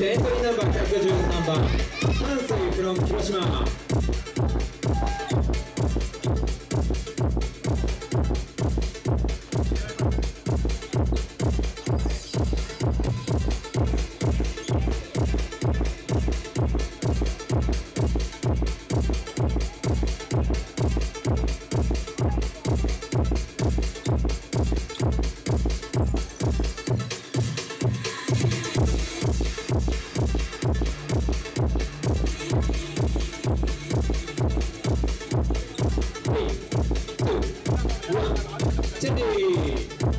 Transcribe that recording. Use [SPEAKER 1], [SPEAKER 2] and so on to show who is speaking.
[SPEAKER 1] エントリーナンバー113番関西 from 広島。チェンジ